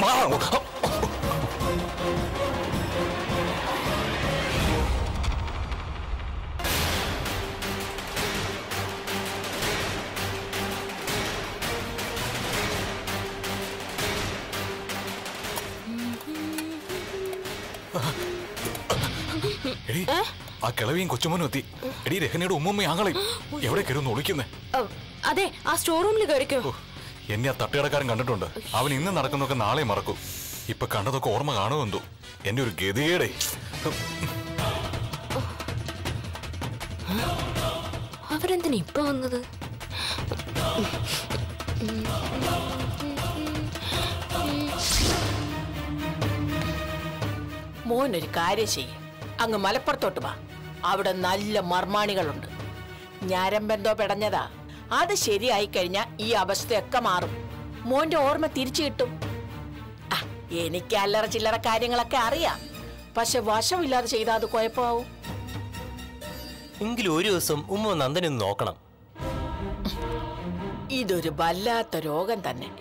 മാറാ എടി ആ കിളവിയും കൊച്ചുമോനും എത്തി. എടി രഹനയുടെ ഉമ്മമ്മ ആങ്ങളെ എവിടെ കയറുന്നു ഒളിക്കുന്നേ? അതെ ആ സ്റ്റോർ റൂമിൽ കയറിക്കോ എന്നെ ആ തട്ടുകടക്കാരൻ കണ്ടിട്ടുണ്ട്. അവൻ ഇന്ന് നടക്കുന്നൊക്കെ നാളെ മറക്കും. ഇപ്പൊ കണ്ടതൊക്കെ ഓർമ്മ കാണുമെന്തോ എന്റെ ഒരു ഗതികേടേ. അവരെന്തിനാ ഇപ്പൊ വന്നത്? മോനൊരു കാര്യം ചെയ്യ. അങ്ങ് മലപ്പുറത്തോട്ട് വാ. അവിടെ നല്ല മർമാണികളുണ്ട്. ഞാരമ്പെന്തോ പിടഞ്ഞതാ. അത് ശരിയായി കഴിഞ്ഞാൽ ഈ അവസ്ഥയൊക്കെ മാറും. മോന്റെ ഓർമ്മ തിരിച്ചു കിട്ടും. ആ, എനിക്ക് അല്ലറ ചില്ലറ കാര്യങ്ങളൊക്കെ അറിയാം. പക്ഷെ വശമില്ലാതെ ചെയ്താൽ അത് കുഴപ്പമാവും. എങ്കിലും ഒരു ദിവസം ഉമ്മ നന്ദനും നോക്കണം. ഇതൊരു വല്ലാത്ത രോഗം തന്നെ.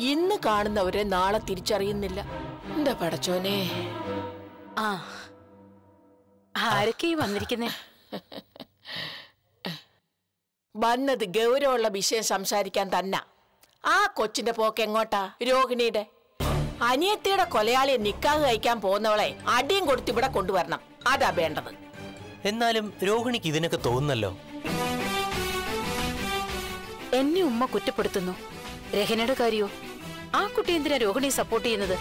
ഇന്ന് കാണുന്നവരെ നാളെ തിരിച്ചറിയുന്നില്ല. എന്താ പടച്ചോനെ? ആ ആരൊക്കെ വന്നിരിക്കുന്നേ? വന്നത് ഗൗരവമുള്ള വിഷയം സംസാരിക്കാൻ തന്നെ. ആ കൊച്ചിന്റെ പോക്ക് എങ്ങോട്ടാ? രോഹിണിയുടെ. അനിയത്തിയുടെ കൊലയാളിയെ നിക്കാഹ് കഴിക്കാൻ പോകുന്നവളെ അടിയും കൊടുത്ത് ഇവിടെ കൊണ്ടുവരണം. അതാ വേണ്ടത്. എന്നാലും രോഹിണിക്ക് ഇതിനൊക്കെ തോന്നുന്നല്ലോ. എന്നെ ഉമ്മ കുറ്റപ്പെടുത്തുന്നു. രഹനയുടെ കാര്യോ? ആ കുട്ടി എന്തിനാ രോഹിണിയെ സപ്പോർട്ട് ചെയ്യുന്നത്?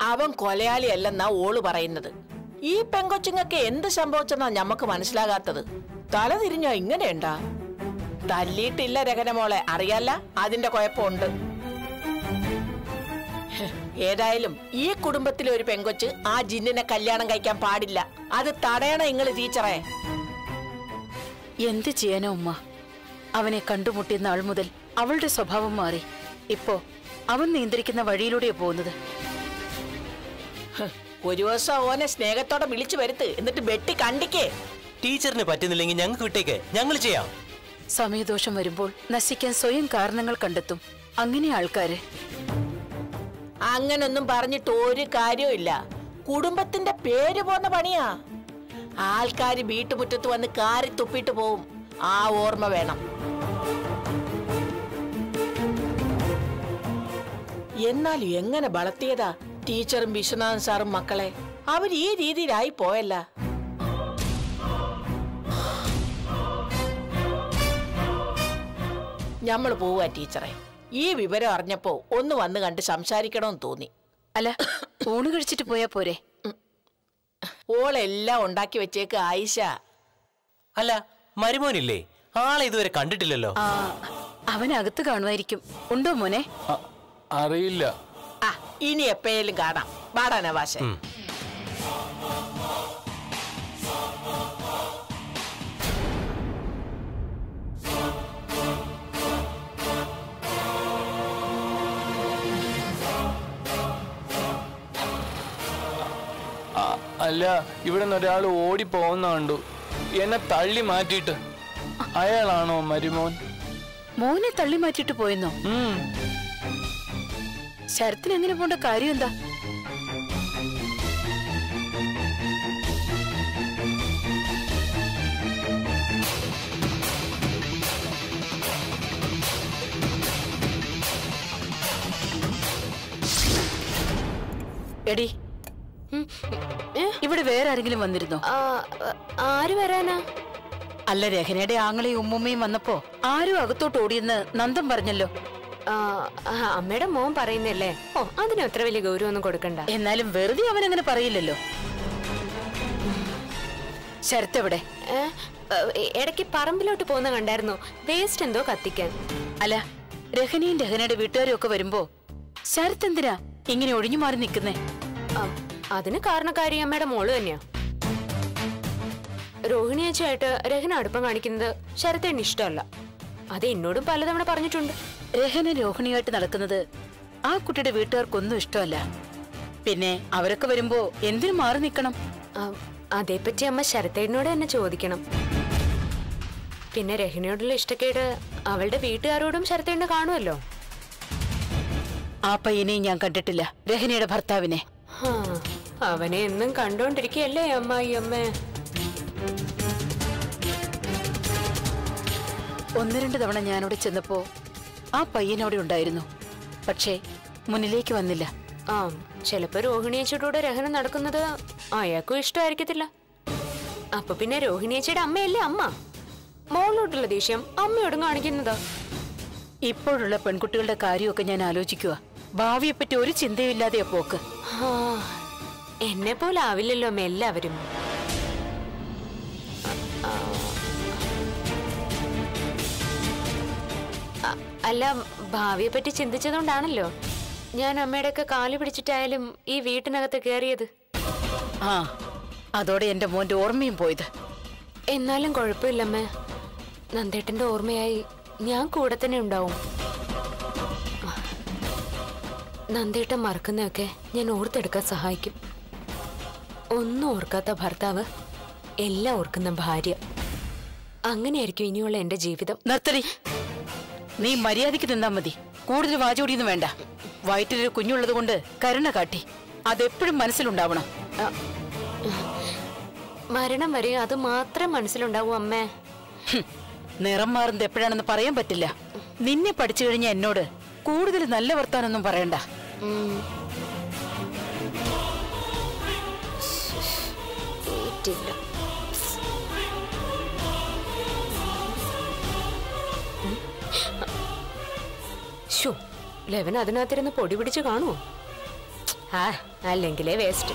അവൻ കൊലയാളിയല്ലെന്നാ ഓൾ പറയുന്നത്. ഈ പെങ്കൊച്ചുങ്ങൾക്ക് എന്ത് സംഭവിച്ചെന്നാ ഞമ്മക്ക് മനസ്സിലാകാത്തത്? തല തിരിഞ്ഞോ ഇങ്ങനെയുണ്ടാ? തല്ലിയിട്ടില്ല രഹനമോളെ അറിയാല്ല? അതിന്റെ കുഴപ്പമുണ്ട്. ഏതായാലും ഈ കുടുംബത്തിലെ ഒരു പെങ്കൊച്ച് ആ ജിന്നിനെ കല്യാണം കഴിക്കാൻ പാടില്ല. അത് തടയണ ഇങ്ങൾ ടീച്ചറെ. എന്ത് ചെയ്യാനോ ഉമ്മ? അവനെ കണ്ടുമുട്ടിയ നാൾ മുതൽ അവളുടെ സ്വഭാവം മാറി. ഇപ്പോ അവൻ നിയന്ത്രിക്കുന്ന വഴിയിലൂടെയാ പോകുന്നത്. ഒരു ദിവസം ഓനെ സ്നേഹത്തോടെ വിളിച്ചു വരുത്ത് എന്നിട്ട് വെട്ടി കണ്ടിക്കേ. ടീച്ചറിന് പറ്റുന്നില്ലെങ്കിൽ ഞങ്ങൾക്ക് വിട്ടേക്ക് ഞങ്ങൾ ചെയ്യാം. സമയദോഷം വരുമ്പോൾ നശിക്കാൻ സ്വയം കാരണങ്ങൾ കണ്ടെത്തും. അങ്ങനെ ആൾക്കാര്. അങ്ങനൊന്നും പറഞ്ഞിട്ട് ഒരു കാര്യവും കുടുംബത്തിന്റെ പേര് പോന്ന പണിയാ. ആൾക്കാര് വീട്ടുമുറ്റത്ത് വന്ന് കാറി തുപ്പിട്ട് പോവും. ആ ഓർമ്മ വേണം. എന്നാൽ എങ്ങനെ വളർത്തിയതാ? ടീച്ചറും വിശ്വനാഥൻ സാറും മക്കളെ അവർ ഈ രീതിയിലായി പോയല്ല. ഞമ്മൾ പോവുക ടീച്ചറെ. ഈ വിവരം അറിഞ്ഞപ്പോ ഒന്ന് വന്ന് കണ്ട് സംസാരിക്കണമെന്ന് തോന്നി. അല്ല ഊണ് കഴിച്ചിട്ട് പോയാ പോരെ. ഓളെല്ലാം ഉണ്ടാക്കി വെച്ചേക്ക് ആയിഷ. അല്ല മരുമോനില്ലേ? ആളെ ഇതുവരെ കണ്ടിട്ടില്ലല്ലോ. അവൻ അവനകത്ത് കാണുമായിരിക്കും. ഉണ്ടോ മോനെ? അറിയില്ല. ഇനി എപ്പോഴേലും കാണാം. വാടാ ഭാഷ അല്ല ഇവിടെ നിന്ന് ഒരാൾ ഓടി പോകുന്ന കണ്ടു. എന്നെ തള്ളി മാറ്റിട്ട് അയാളാണോ മരുമോൻ? മോനെ തള്ളി മാറ്റിട്ട് പോയെന്നോ. ശരത്തിന് എങ്ങനെ പോണ്ട കാര്യം എന്താ? എടി ഇവിടെ വേറെ ആരെങ്കിലും വന്നിരുന്നോ? ആ, ആര് വരാനാ? അല്ല രഹനയുടെ ആങ്ങളെയും ഉമ്മുമ്മയും വന്നപ്പോ ആരും അകത്തോട്ട് ഓടിയെന്ന് നന്ദം പറഞ്ഞല്ലോ. അമ്മയുടെ മോൻ പറയുന്നല്ലേ ഓ അതിന് അത്ര വലിയ ഗൗരവമൊന്നും കൊടുക്കണ്ട. എന്നാലും വെറുതെ അവൻ അങ്ങനെ പറയില്ലല്ലോ. ശരത്ത് എവിടെ? ഇടയ്ക്ക് പറമ്പിലോട്ട് പോകുന്ന കണ്ടായിരുന്നു. വേസ്റ്റ് എന്തോ കത്തിക്കാൻ. അല്ല രഹനയും രഹനയുടെ വീട്ടുകാരും ഒക്കെ വരുമ്പോ ശരത്ത് എന്തിനാ ഇങ്ങനെ ഒഴിഞ്ഞു മാറി നിൽക്കുന്നേ? അതിന് കാരണക്കാരി അമ്മയുടെ മോൾ തന്നെയാ. രോഹിണിയച്ചായിട്ട് രഹന അടുപ്പം കാണിക്കുന്നത് ശരത്തേന് ഇഷ്ടമല്ല. അത് എന്നോടും പലതവണ പറഞ്ഞിട്ടുണ്ട്. രഹന രോഹിണിയായിട്ട് നടക്കുന്നത് ആ കുട്ടിയുടെ വീട്ടുകാർക്കൊന്നും ഇഷ്ടമല്ല. പിന്നെ അവരൊക്കെ വരുമ്പോ എന്തിനു മാറി നിക്കണം അതേപ്പറ്റി അമ്മ ശരത്തേടിനോട് തന്നെ ചോദിക്കണം. പിന്നെ രഹനയോടുള്ള ഇഷ്ടക്കേട് അവളുടെ വീട്ടുകാരോടും ശരത്തേടിനെ കാണുമല്ലോ? ആ പയ്യനെയും ഞാൻ കണ്ടിട്ടില്ല രഹനയുടെ ഭർത്താവിനെ. അവനെ എന്നും കണ്ടോണ്ടിരിക്കുകയല്ലേ അമ്മായി അമ്മേ? ഒന്ന് രണ്ട് തവണ ഞാനവിടെ ചെന്നപ്പോ ആ പയ്യനോടെ ഉണ്ടായിരുന്നു. പക്ഷേ മുന്നിലേക്ക് വന്നില്ല. ആ ചിലപ്പോ രോഹിണിയേച്ചിയുടെ രഹനം നടക്കുന്നത് അയാൾക്കും ഇഷ്ടമായിരിക്കത്തില്ല. അപ്പൊ പിന്നെ രോഹിണിയേച്ചിയുടെ അമ്മയല്ലേ അമ്മ? മോളോട്ടുള്ള ദേഷ്യം അമ്മയോടും കാണിക്കുന്നതാ. ഇപ്പോഴുള്ള പെൺകുട്ടികളുടെ കാര്യമൊക്കെ ഞാൻ ആലോചിക്കുക ഭാവിയെപ്പറ്റി ഒരു ചിന്തയില്ലാതെയാ പോക്ക്. എന്നെ പോലെ ആവില്ലല്ലോ അമ്മ എല്ലാവരും. അല്ല ഭാവിയെ പറ്റി ചിന്തിച്ചതുകൊണ്ടാണല്ലോ. ഞാൻ അമ്മയുടെ ഒക്കെ കാലു പിടിച്ചിട്ടായാലും ഈ വീട്ടിനകത്ത് കയറിയത് ആ അതോടെ എന്റെ മോന്റെ ഓർമ്മയും പോയത്. എന്നാലും കുഴപ്പമില്ലമ്മേ നന്ദേട്ടന്റെ ഓർമ്മയായി ഞാൻ കൂടെ തന്നെ ഉണ്ടാവും. നന്ദേട്ടൻ മറക്കുന്നതൊക്കെ ഞാൻ ഓർത്തെടുക്കാൻ സഹായിക്കും. ഒന്നും ഓർക്കാത്ത ഭർത്താവ് എല്ലാം ഓർക്കുന്ന ഭാര്യ. അങ്ങനെയായിരിക്കും ഇനിയുള്ള എന്റെ ജീവിതം. നിർത്തടി. നീ മര്യാദയ്ക്ക് തിന്നാ മതി. കൂടുതൽ വാചോടിയൊന്നും വേണ്ട. വയറ്റിലൊരു കുഞ്ഞുള്ളത് കൊണ്ട് കരുണ കാട്ടി. അതെപ്പോഴും മനസ്സിലുണ്ടാവണം. മരണം വരെ അത് മാത്രം മനസ്സിലുണ്ടാവും അമ്മേ. നിറം മാറുന്നത് എപ്പോഴാണെന്ന് പറയാൻ പറ്റില്ല. നിന്നെ പഠിച്ചു കഴിഞ്ഞ എന്നോട് കൂടുതൽ നല്ല വർത്താനൊന്നും പറയണ്ട. ഉം. ലെവൻ അതിനകത്തിരുന്ന് പൊടി പിടിച്ച് കാണുമോ ആ അല്ലെങ്കിലേ വേസ്റ്റ്.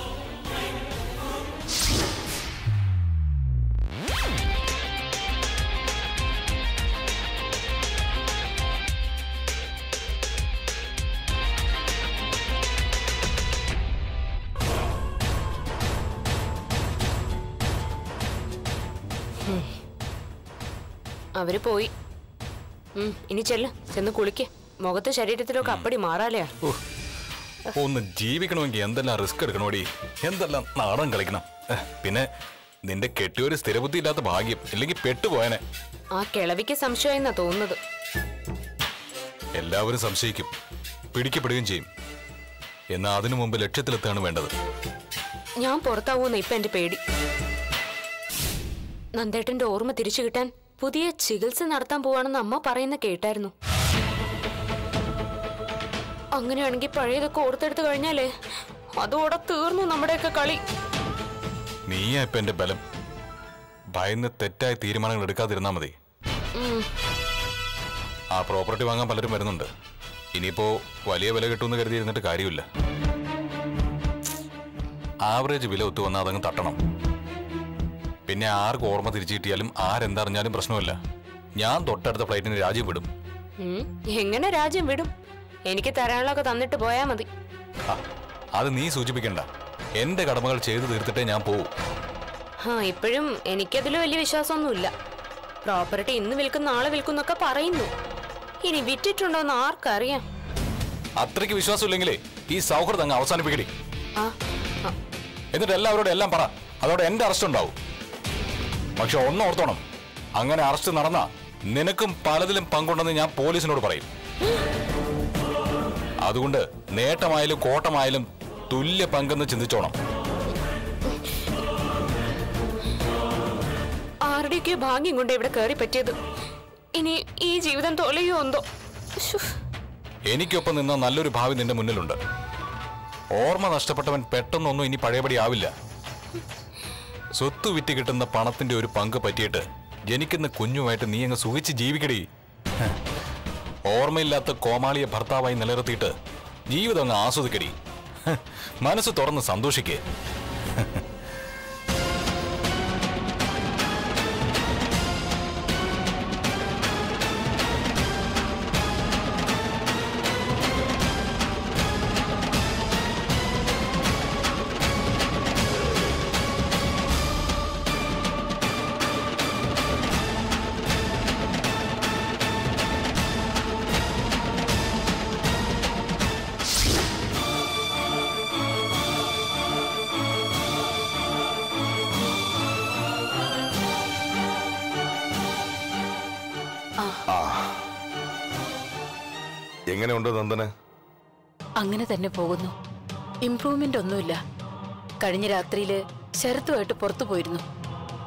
അവർ പോയി. ഇനി ചെല്ല ചെന്ന് കുളിക്ക്. മുഖത്ത് ശരീരത്തിലൊക്കെ അപ്പടി മാറാലയാ. ഒന്ന് ജീവിക്കണമെങ്കിൽ എന്തെല്ലാം റിസ്ക് എടുക്കണോടി? എന്തെല്ലാം നാടൻ കളിക്കണം? പിന്നെ നിന്റെ കെട്ടിയൊരു സ്ഥിരബുദ്ധി ഇല്ലാത്ത ഭാഗ്യം ഇല്ലെങ്കിൽ പെട്ടുപോയനെ. ആ കിളവിക്ക് സംശയമെന്നാ തോന്നുന്നത്. എല്ലാവരും സംശയിക്കും പിടിക്കപ്പെടുകയും ചെയ്യും. എന്നാ അതിനു മുമ്പ് ലക്ഷ്യത്തിലെത്താണ് വേണ്ടത്. ഞാൻ പുറത്താവൂന്ന് ഇപ്പൊ എന്റെ പേടി. നന്ദേട്ടന്റെ ഓർമ്മ തിരിച്ചു കിട്ടാൻ പുതിയ ചികിത്സ നടത്താൻ പോവാണെന്ന് അമ്മ പറയുന്ന കേട്ടായിരുന്നു. അങ്ങനെയാണെങ്കിൽ പഴയതൊക്കെ ഓർത്തെടുത്ത് കഴിഞ്ഞാലേ അതോടെ തീർന്നു നമ്മുടെയൊക്കെ കളി. നീയാ ഇപ്പൊ എന്റെ ബലം. ഭയന്ന് തെറ്റായ തീരുമാനങ്ങൾ എടുക്കാതിരുന്നാ മതി. ആ പ്രോപ്പർട്ടി വാങ്ങാൻ പലരും വരുന്നുണ്ട്. ഇനിയിപ്പോ വലിയ വില കിട്ടുമെന്ന് കരുതി ഇരുന്നിട്ട് കാര്യമില്ല. ആവറേജ് വില ഒത്തു വന്നാൽ അതങ്ങ് തട്ടണം. പിന്നെ ആർക്ക് ഓർമ്മ തിരിച്ചു കിട്ടിയാലും ആരെന്തറിഞ്ഞാലും പ്രശ്നമില്ല. ഞാൻ തൊട്ടടുത്ത ഫ്ലൈറ്റിന് രാജ്യം വിടും. എങ്ങനെ രാജ്യം വിടും? എനിക്ക് തരാനുള്ളൊക്കെ തന്നിട്ട് പോയാ മതി. അത് നീ സൂചിപ്പിക്കണ്ട. എന്റെ കടമകൾ ചെയ്തു തീർത്തിട്ടേ ഞാൻ പോവും. ആ ഇപ്പോഴും എനിക്കതിൽ വലിയ വിശ്വാസമൊന്നുമില്ല. പ്രോപ്പർട്ടി ഇന്ന് വിൽക്കും നാളെ വിൽക്കുന്നൊക്കെ പറയുന്നു. ഇനി വിറ്റിട്ടുണ്ടോന്ന് ആർക്കറിയാം. അത്രയ്ക്ക് വിശ്വാസമില്ലെങ്കിലേ ഈ സൗഹൃദം അങ്ങ് അവസാനിപ്പിക്കടി. എന്നിട്ട് എല്ലാവരോടും എല്ലാം പറ. അതോടെ എന്റെ അറസ്റ്റ് ഉണ്ടാവും. പക്ഷെ ഒന്ന് ഓർത്തോണം. അങ്ങനെ അറസ്റ്റ് നടന്ന നിനക്കും പലതിലും പങ്കുണ്ടെന്ന് ഞാൻ പോലീസിനോട് പറയും. അതുകൊണ്ട് നേട്ടമായാലും കോട്ടമായാലും തുല്യ പങ്കെന്ന് ചിന്തിച്ചോണം. ആരുടെയൊക്കെയോ ഭാഗ്യം കൊണ്ട് ഇവിടെ കയറി പറ്റിയത്. ഇനി ഈ ജീവിതം തൊലയോ എന്തോ? എനിക്കൊപ്പം നിന്ന നല്ലൊരു ഭാവി നിന്റെ മുന്നിലുണ്ട്. ഓർമ്മ നഷ്ടപ്പെട്ടവൻ പെട്ടെന്നൊന്നും ഇനി പഴയപടി ആവില്ല. സ്വത്ത് വിറ്റ് കിട്ടുന്ന പണത്തിന്റെ ഒരു പങ്ക് പറ്റിയിട്ട് ജനിക്കുന്ന കുഞ്ഞുമായിട്ട് നീ അങ്ങ് സുഖിച്ച് ജീവിക്കടി. ഓർമ്മയില്ലാത്ത കോമാളിയെ ഭർത്താവായി നിലനിർത്തിയിട്ട് ജീവിതം അങ്ങ് ആസ്വദിക്കടി. മനസ്സ് തുറന്ന് സന്തോഷിക്കേ. അങ്ങനെ തന്നെ പോകുന്നു. ഇംപ്രൂവ്മെന്റ് ഒന്നുമില്ല. കഴിഞ്ഞ രാത്രിയിൽ ശരത്തുമായിട്ട് പുറത്തു പോയിരുന്നു.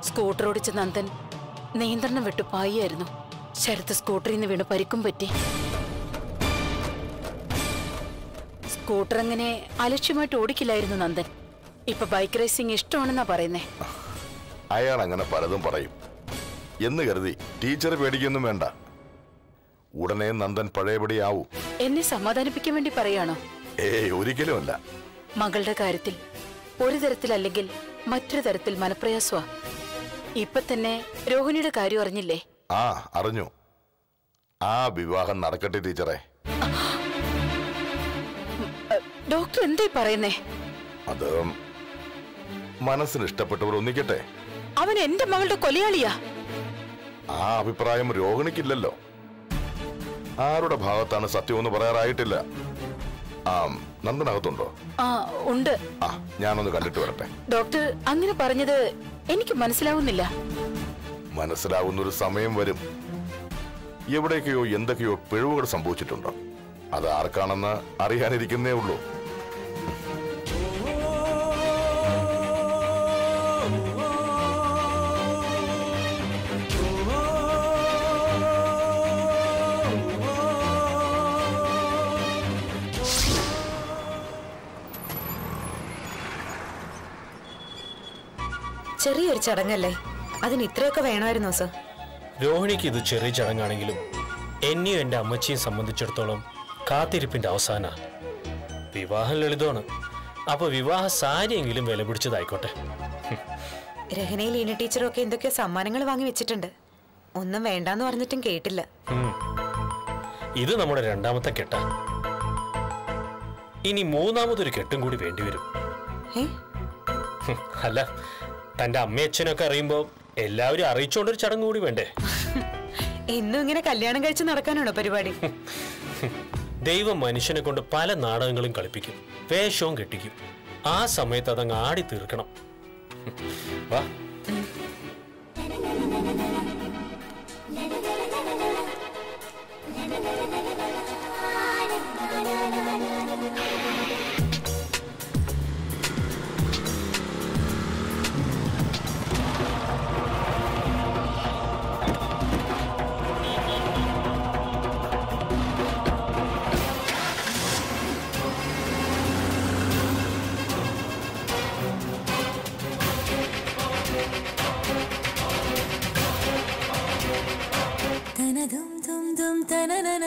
സ്കൂട്ടർ ഓടിച്ച നന്ദൻ നിയന്ത്രണം വിട്ടു പായിയായിരുന്നു ശരത്ത് സ്കൂട്ടറിൽ നിന്ന് വീണ് പരിക്കും പറ്റി. സ്കൂട്ടർ അങ്ങനെ അലക്ഷ്യമായിട്ട് ഓടിക്കില്ലായിരുന്നു നന്ദൻ. ഇപ്പൊ ബൈക്ക് റേസിംഗ് ഇഷ്ടമാണെന്നാ പറയുന്നേ. അയാൾ അങ്ങനെ പലതും പറയും. എന്ന് കരുതി ടീച്ചർ പേടിക്കൊന്നും വേണ്ട. ഉടനെ നന്ദൻ പഴയപടിയാവും. എന്നെ സമാധാനിപ്പിക്കാൻ വേണ്ടി പറയാണോ ഏയ് ഒരിക്കലുമല്ല മകളുടെ കാര്യത്തിൽ ഒരു തരത്തിലല്ലെങ്കിൽ മറ്റൊരു തരത്തിൽ മനപ്രയാസമാ. ഇപ്പൊ തന്നെ രോഹിണിയുടെ കാര്യം അറിഞ്ഞില്ലേ? ആ അറിഞ്ഞു. ആ വിവാഹം നടക്കട്ടെ ടീച്ചറെ. ഡോക്ടർ എന്തേ പറയുന്നേ? അത് മനസ്സിന് ഇഷ്ടപ്പെട്ടവർ ഒന്നിക്കട്ടെ. അവൻ എന്റെ മകളുടെ കൊലയാളിയാ. ആ അഭിപ്രായം രോഹിണിക്കില്ലല്ലോ. ആരുടെ ഭാഗത്താണ് സത്യമെന്ന് പറയാറായിട്ടില്ല. ആ നന്ദനകത്തുണ്ടോ? ആ ഉണ്ട്. ആ ഞാനൊന്ന് കണ്ടിട്ട് വരട്ടെ. ഡോക്ടർ അങ്ങനെ പറഞ്ഞത് എനിക്ക് മനസ്സിലാവുന്നില്ല. മനസ്സിലാവുന്ന ഒരു സമയം വരും. എവിടേക്കെയോ എന്തൊക്കെയോ പിഴവുകൾ സംഭവിച്ചിട്ടുണ്ടോ? അത് ആർക്കാണെന്ന് അറിയാനിരിക്കുന്നേ ഉള്ളൂ. ചെറിയൊരു ചടങ്ങല്ലേ? അതിന് ഇത്രയൊക്കെ വേണമായിരുന്നോ സർ? രോഹിണിക്ക് ഇത് ചെറിയ ചടങ്ങാണെങ്കിലും എന്നെയും എന്റെ അമ്മച്ചിയും സംബന്ധിച്ചിടത്തോളം കാത്തിരിപ്പിന്റെ അവസാന. വിവാഹം ലളിതമാണ്. അപ്പൊ വിവാഹ സാരിയെങ്കിലും വില പിടിച്ചതായിക്കോട്ടെ. രഹനയിൽ ഇനി ടീച്ചറും ഒക്കെ എന്തൊക്കെയോ സമ്മാനങ്ങൾ വാങ്ങി വെച്ചിട്ടുണ്ട്. ഒന്നും വേണ്ടാന്ന് പറഞ്ഞിട്ടും കേട്ടില്ല. ഇത് നമ്മുടെ രണ്ടാമത്തെ കെട്ടാ. ഇനി മൂന്നാമതൊരു കെട്ടും കൂടി വേണ്ടിവരും. അല്ല തന്റെ അമ്മയച്ഛനൊക്കെ അറിയുമ്പോ എല്ലാവരും അറിയിച്ചുകൊണ്ടൊരു ചടങ്ങ് കൂടി വേണ്ടേ? എന്നും ഇങ്ങനെ കല്യാണം കഴിച്ച് നടക്കാനാണോ പരിപാടി? ദൈവം മനുഷ്യനെ കൊണ്ട് പല നാടകങ്ങളും കളിപ്പിക്കും വേഷവും കെട്ടിക്കും. ആ സമയത്ത് അതങ്ങ് ആടി തീർക്കണം ഹും, തനനന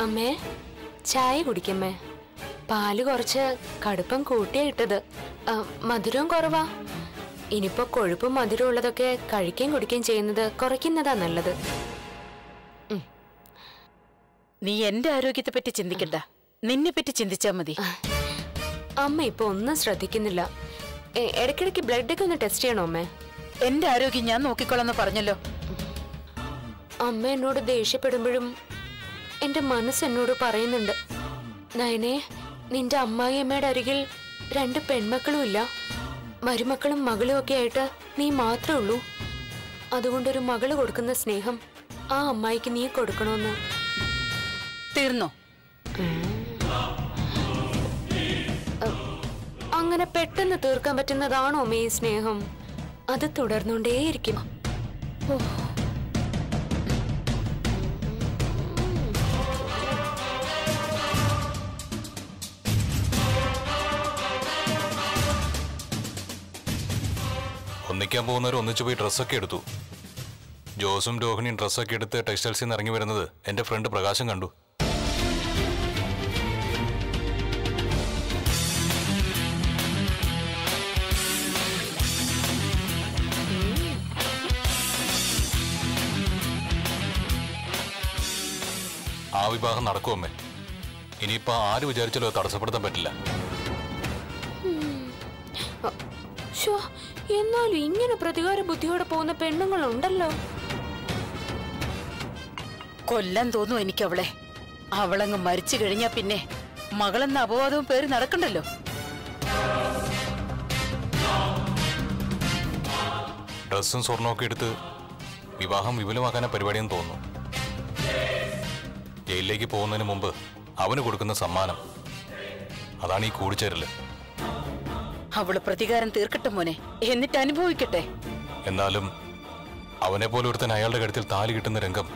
അമ്മേ ചായ കുടിക്കമ്മേ പാൽ കുറച്ച് കടുപ്പം കൂട്ടിയാ ഇട്ടത് ആ, മധുരവും കുറവാ. ഇനിയിപ്പോ കൊഴുപ്പും മധുരം ഉള്ളതൊക്കെ കഴിക്കുകയും കുടിക്കുകയും ചെയ്യുന്നത് കുറയ്ക്കുന്നതാ നല്ലത്. നീ എന്റെ ആരോഗ്യത്തെ പറ്റി ചിന്തിക്കണ്ട. നിന്നെ പറ്റി ചിന്തിച്ചാ മതി. അമ്മ ഇപ്പൊ ഒന്നും ശ്രദ്ധിക്കുന്നില്ല. ഇടയ്ക്കിടയ്ക്ക് ബ്ലഡ് ഒക്കെ ഒന്ന് ടെസ്റ്റ് ചെയ്യണോ അമ്മേ? എന്റെ ആരോഗ്യം ഞാൻ നോക്കിക്കോളെന്ന് പറഞ്ഞല്ലോ. അമ്മ എന്നോട് ദേഷ്യപ്പെടുമ്പോഴും എന്റെ മനസ്സ് എന്നോട് പറയുന്നുണ്ട്. നയനെ നിന്റെ അമ്മായിയമ്മയുടെ അരികിൽ രണ്ട് പെൺമക്കളും ഇല്ല മരുമക്കളും മകളും ഒക്കെ ആയിട്ട് നീ മാത്രമേ ഉള്ളൂ. അതുകൊണ്ടൊരു മകൾ കൊടുക്കുന്ന സ്നേഹം ആ അമ്മായിക്ക് നീ കൊടുക്കണമെന്ന് തീർന്നോ? അങ്ങനെ പെട്ടെന്ന് തീർക്കാൻ പറ്റുന്നതാണോ മേ സ്നേഹം? അത് തുടർന്നുകൊണ്ടേയിരിക്കും. ഒന്നിക്കാൻ പോകുന്നവർ ഒന്നിച്ചു പോയി ഡ്രസ്സൊക്കെ എടുത്തു. ജോസും രോഹിണിയും ഡ്രസ്സൊക്കെ എടുത്ത് ടെക്സ്റ്റൈൽസിൽ നിന്ന് ഇറങ്ങി വരുന്നത് എന്റെ ഫ്രണ്ട് പ്രകാശം കണ്ടു. ആ വിവാഹം നടക്കുമമ്മേ ഇനിയിപ്പോ ആര് വിചാരിച്ചാലോ തടസ്സപ്പെടുത്താൻ പറ്റില്ല. എന്നാലും ഇങ്ങനെ പ്രതികാര ബുദ്ധിയോടെ പോകുന്ന പെണ്ണുങ്ങൾ ഉണ്ടല്ലോ കൊല്ലം തോന്നും എനിക്ക് അവളെ അവളങ്ങ് മരിച്ചു കഴിഞ്ഞാ പിന്നെ മകളെന്ന അപവാദവും പേര് നടക്കണ്ടല്ലോ. ഡ്രസ്സും സ്വർണമൊക്കെ എടുത്ത് വിവാഹം വിപുലമാക്കാന പരിപാടിയെന്ന് തോന്നുന്നു. ജയിലിലേക്ക് പോകുന്നതിന് മുമ്പ് അവന് കൊടുക്കുന്ന സമ്മാനം. അതാണ് ഈ കൂടിച്ചേരൽ. അവൾ പ്രതികാരം തീർക്കട്ടെ മോനെ. എന്നിട്ട് അനുഭവിക്കട്ടെ. എന്നാലും അവനെ പോലെ ഒരുത്തൻ അയാളുടെ കഴുത്തിൽ താലി കിട്ടുന്ന രംഗം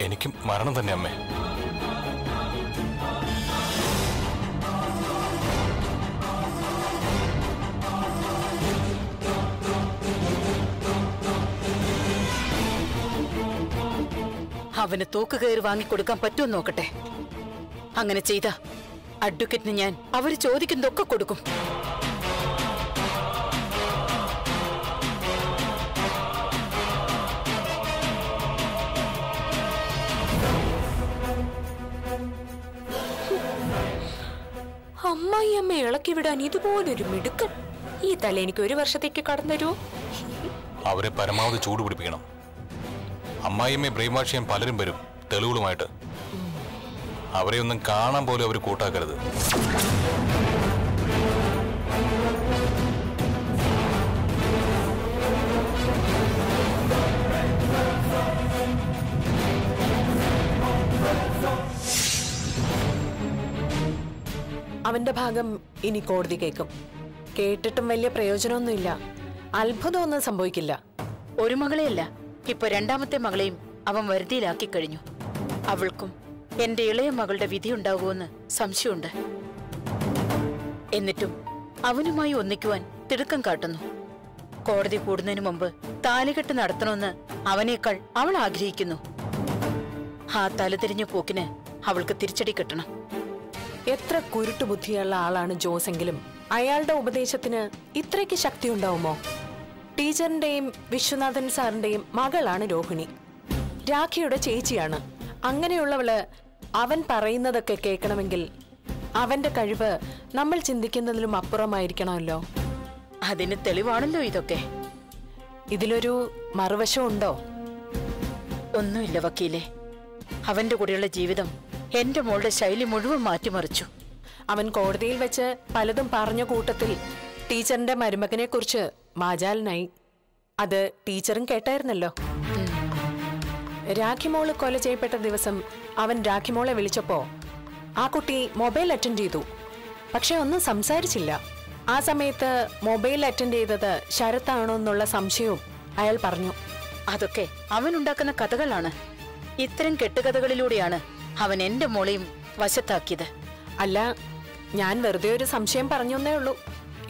എനിക്കും മരണം തന്നെ അമ്മേ. അവന് തോക്ക് കയറി വാങ്ങിക്കൊടുക്കാൻ പറ്റുമോ നോക്കട്ടെ. അങ്ങനെ ചെയ്ത അഡ്വക്കറ്റിന് ഞാൻ അവർ ചോദിക്കുന്നതൊക്കെ കൊടുക്കും. അമ്മായിയമ്മ ഇളക്കി വിടാൻ ഇതുപോലൊരു മിടുക്കൻ. ഈ തല എനിക്ക് ഒരു വർഷത്തേക്ക് കടന്നു തരുമോ അവരെ പരമാവധി ചൂട് പിടിപ്പിക്കണം. അമ്മായിയമ്മയെ ബ്രെയിൻ വാഷ് ചെയ്യാൻ പലരും വരും തെളിവുകളുമായിട്ട്. അവരെ ഒന്നും കാണാൻ പോലും അവർ കൂട്ടാക്കരുത്. അവന്റെ ഭാഗം ഇനി കോടതി കേൾക്കും. കേട്ടിട്ടും വലിയ പ്രയോജനമൊന്നുമില്ല. അത്ഭുതമൊന്നും സംഭവിക്കില്ല. ഒരു മകളെയല്ല ഇപ്പൊ രണ്ടാമത്തെ മകളെയും അവൻ വരുതിയിലാക്കി കഴിഞ്ഞു. അവൾക്കും എന്റെ ഇളയ മകളുടെ വിധി ഉണ്ടാകുമെന്ന് സംശയമുണ്ട്. എന്നിട്ടും അവനുമായി ഒന്നിക്കുവാൻ തിടുക്കം കാട്ടുന്നു. കോടതി കൂടുന്നതിന് മുമ്പ് താലികെട്ട് നടത്തണമെന്ന് അവനേക്കാൾ അവൾ ആഗ്രഹിക്കുന്നു. ആ തലതിരിഞ്ഞ പോക്കിന് അവൾക്ക് തിരിച്ചടി കിട്ടണം. എത്ര കുരുട്ടു ബുദ്ധിയുള്ള ആളാണ് ജോസെങ്കിലും? അയാളുടെ ഉപദേശത്തിന് ഇത്രയ്ക്ക് ശക്തി ഉണ്ടാവുമോ ടീച്ചറിന്റെയും വിശ്വനാഥൻ സാറിന്റെയും മകളാണ് രോഹിണി. രാഖിയുടെ ചേച്ചിയാണ്. അങ്ങനെയുള്ളവൾ അവൻ പറയുന്നതൊക്കെ കേൾക്കണമെങ്കിൽ അവന്റെ കഴിവ് നമ്മൾ ചിന്തിക്കുന്നതിലും അപ്പുറമായിരിക്കണമല്ലോ. അതിന് തെളിവാണല്ലോ ഇതൊക്കെ. ഇതിലൊരു മറുവശം ഉണ്ടോ ഒന്നുമില്ല വക്കീലെ. അവന്റെ കൂടെയുള്ള ജീവിതം എന്റെ മോളുടെ ശൈലി മുഴുവൻ മാറ്റിമറിച്ചു. അവൻ കോടതിയിൽ വെച്ച് പലതും പറഞ്ഞ കൂട്ടത്തിൽ ടീച്ചറിന്റെ മരുമകനെ കുറിച്ച് മാജാലനായി. അത് ടീച്ചറും കേട്ടായിരുന്നല്ലോ. രാഖിമോൾ കൊല ചെയ്യപ്പെട്ട ദിവസം അവൻ രാഖിമോളെ വിളിച്ചപ്പോ ആ കുട്ടി മൊബൈൽ അറ്റൻഡ് ചെയ്തു. പക്ഷെ ഒന്നും സംസാരിച്ചില്ല. ആ സമയത്ത് മൊബൈൽ അറ്റൻഡ് ചെയ്തത് ശരത്താണോ എന്നുള്ള സംശയവും അയാൾ പറഞ്ഞു. അതൊക്കെ അവൻ ഉണ്ടാക്കുന്ന കഥകളാണ്. ഇത്തരം കെട്ടുകഥകളിലൂടെയാണ് അവൻ എന്റെ മോളെയും വശത്താക്കിയത് അല്ല ഞാൻ വെറുതെ ഒരു സംശയം പറഞ്ഞേ ഉള്ളൂ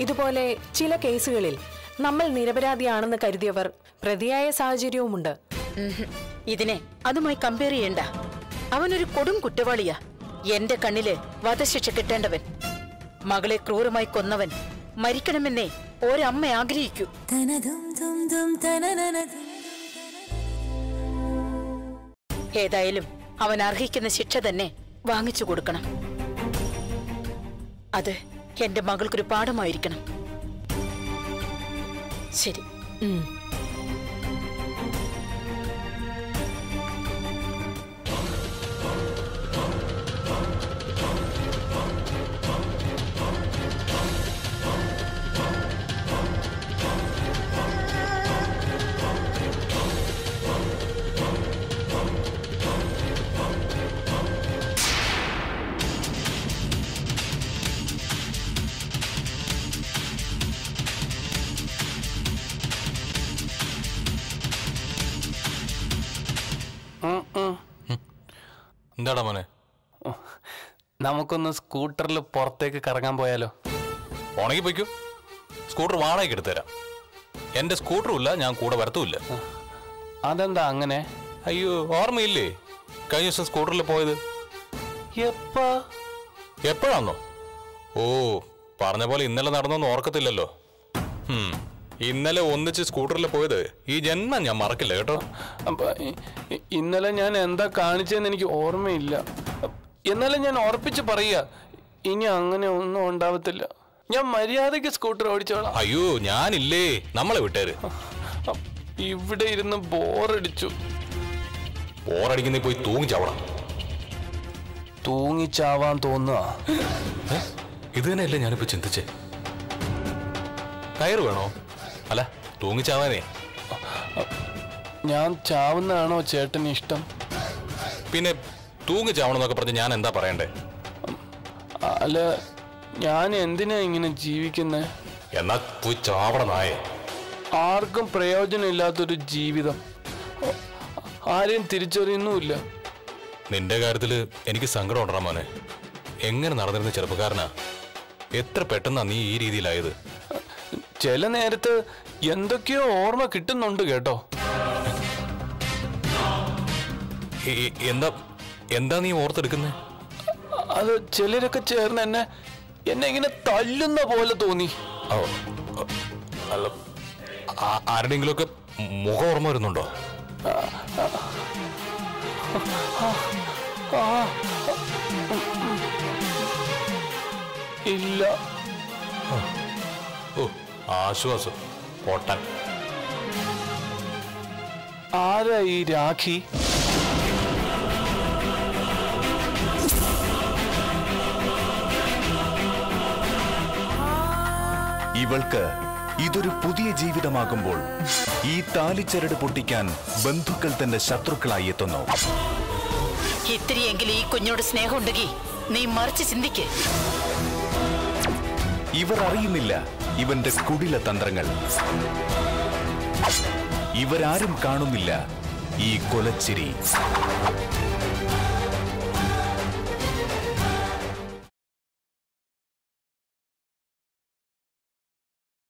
ഇതുപോലെ ചില കേസുകളിൽ നമ്മൾ നിരപരാധിയാണെന്ന് കരുതിയവർ പ്രതിയായ സാഹചര്യവുമുണ്ട് ഇതിനെ അതുമായി കമ്പയർ ചെയ്യണ്ട അവനൊരു കൊടും കുറ്റവാളിയാ എന്റെ കണ്ണിൽ വധശിക്ഷ കിട്ടേണ്ടവൻ മകളെ ക്രൂരമായി കൊന്നവൻ മരിക്കണമെന്നേ ഒരമ്മ ആഗ്രഹിക്കൂ ഏതായാലും അവൻ അർഹിക്കുന്ന ശിക്ഷ തന്നെ വാങ്ങിച്ചു കൊടുക്കണം. അത് എന്റെ മകൾക്കൊരു പാഠമായിരിക്കണം. ശരി. എന്താടാ മോനെ? നമുക്കൊന്ന് സ്കൂട്ടറിൽ പുറത്തേക്ക് കറങ്ങാൻ പോയാലോ? ഉണങ്ങി പോയിക്കോ. സ്കൂട്ടർ വാടകയ്ക്ക് എടുത്തുതരാം എന്റെ സ്കൂട്ടറും ഇല്ല ഞാൻ കൂടെ വരത്തുമില്ല അതെന്താ അങ്ങനെ? അയ്യോ ഓർമ്മയില്ലേ? കഴിഞ്ഞ ദിവസം സ്കൂട്ടറിൽ പോയത്? എപ്പാ? എപ്പോഴാന്നോ? ഓ പറഞ്ഞ പോലെ ഇന്നലെ നടന്നൊന്നും ഓർക്കത്തില്ലല്ലോ. ഇന്നലെ ഒന്നിച്ച് സ്കൂട്ടറിൽ പോയത് ഈ ജന്മം ഞാൻ മറക്കില്ല കേട്ടോ. അപ്പൊ ഇന്നലെ ഞാൻ എന്താ കാണിച്ചതെന്ന് എനിക്ക് ഓർമ്മയില്ല. എന്നാലും ഞാൻ ഉറപ്പിച്ച് പറയുക ഇനി അങ്ങനെ ഒന്നും ഉണ്ടാവത്തില്ല. ഞാൻ മര്യാദയ്ക്ക് സ്കൂട്ടർ ഓടിച്ചോളാം. അയ്യോ ഞാനില്ലേ? നമ്മളെ വിട്ടേര്. ഇവിടെ ഇരുന്ന് ബോറടിച്ചു. ബോറടിക്കുന്ന പോയി തൂങ്ങി ചവണം. തൂങ്ങിച്ചാവാൻ തോന്നുക ഇത് തന്നെയല്ലേ ഞാനിപ്പോ ചിന്തിച്ചേ. കയറ് വേണോ? അല്ല തൂങ്ങിച്ചാവാനേ. ഞാൻ ചാവുന്നതാണോ ചേട്ടന് ഇഷ്ടം? പിന്നെ തൂങ്ങി എന്നൊക്കെ പറഞ്ഞ് ഞാൻ എന്താ പറയണ്ടേ? അല്ല ഞാൻ എന്തിനാ ഇങ്ങനെ ജീവിക്കുന്നത് എന്നാ പോയി ചാവണ നായേ. ആർക്കും പ്രയോജനമില്ലാത്തൊരു ജീവിതം. ആരെയും തിരിച്ചറിയുന്നുമില്ല. നിന്റെ കാര്യത്തിൽ എനിക്ക് സങ്കടം ഉണ്ടാ മോനെ. എങ്ങനെ നടന്നിരുന്ന ചെറുപ്പക്കാരനാ? എത്ര പെട്ടെന്നാ നീ ഈ രീതിയിലായത്? ചില നേരത്ത് എന്തൊക്കെയോ ഓർമ്മ കിട്ടുന്നുണ്ട് കേട്ടോ. എന്താ എന്താ നീ ഓർത്തെടുക്കുന്നേ? അത് ചിലരൊക്കെ ചേർന്ന് എന്നെ എന്നെ ഇങ്ങനെ തല്ലുന്ന പോലെ തോന്നി. ആരുടെങ്കിലും ഒക്കെ അല്ല മുഖം ഓർമ്മ വരുന്നുണ്ടോ? ഇല്ല. ഓ ആശ്വാസം. പൊട്ടൻ ആരാ ഈ രാഖി? ഇവൾക്ക് ഇതൊരു പുതിയ ജീവിതമാകുമ്പോൾ ഈ താലിച്ചരട് പൊട്ടിക്കാൻ ബന്ധുക്കൾ തന്റെ ശത്രുക്കളായി എത്തുന്നു. ഇത്തിരിയെങ്കിലും ഈ കുഞ്ഞോട് സ്നേഹമുണ്ടെങ്കിൽ നീ മറിച്ച് ചിന്തിക്ക്. ഇവർ അറിയുന്നില്ല ഇവന്റെ കുടില തന്ത്രങ്ങൾ. ഇവരാരും കാണുന്നില്ല ഈ കൊലച്ചിരി.